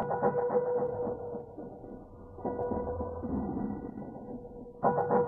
Thank you.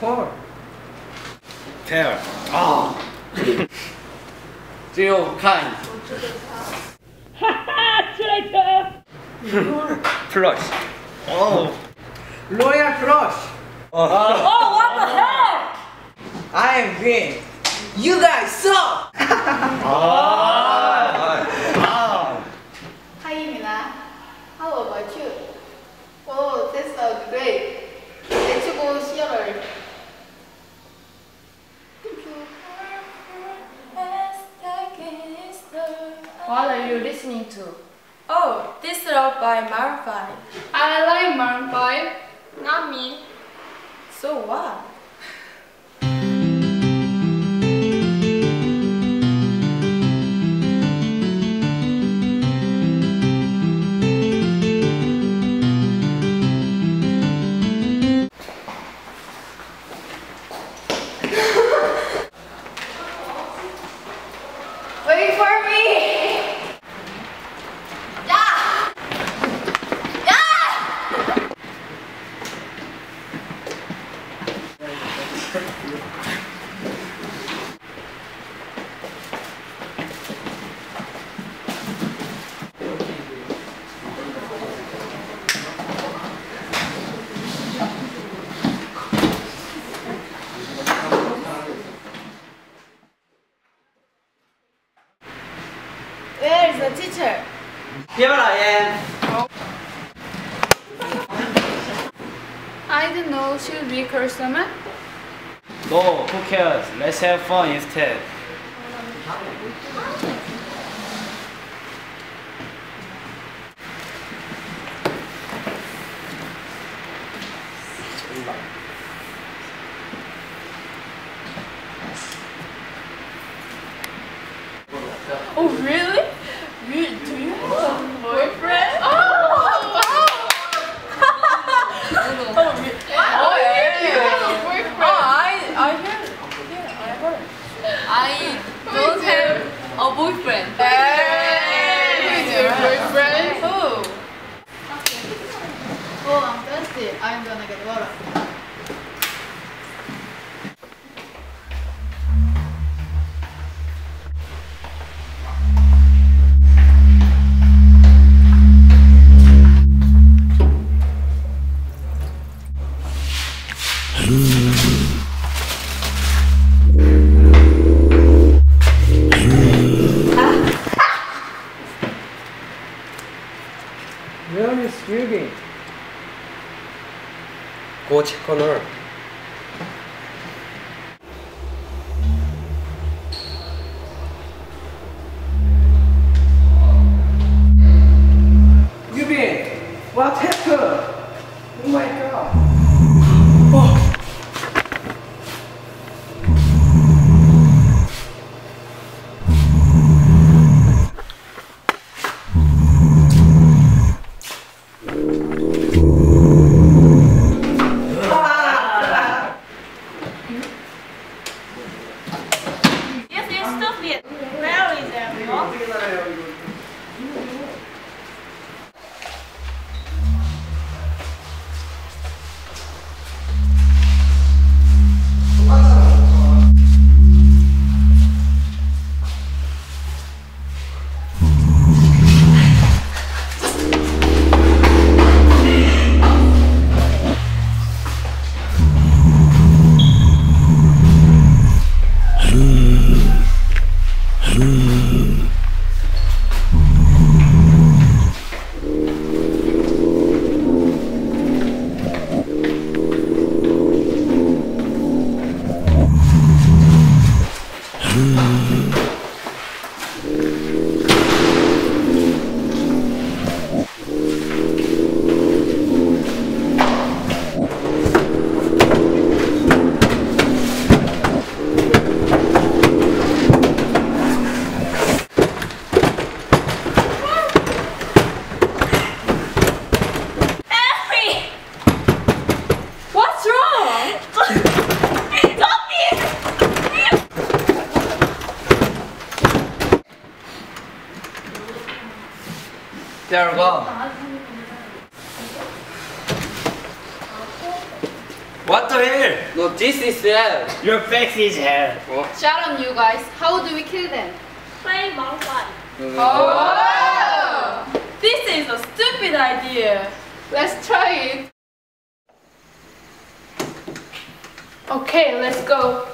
Core. Pair. Oh. 只有看。哈哈，出来的。Flush. Oh. Royal flush. Oh. oh, what the hell? I am green. You guys suck. oh. Listening to? Oh, this love by Maroon 5. I like Maroon 5. Not me. So what? Where is the teacher? Here I am. I don't know. Should we call No, who cares? Let's have fun instead. 高能 They're gone. What the hell? No, this is hell. Your face is hell. Shut up, you guys. How do we kill them? Play Malphite. Oh. oh! This is a stupid idea. Let's try it. Okay, let's go.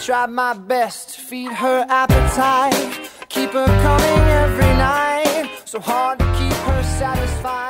Tried my best to feed her appetite, keep her coming every night. So hard to keep her satisfied.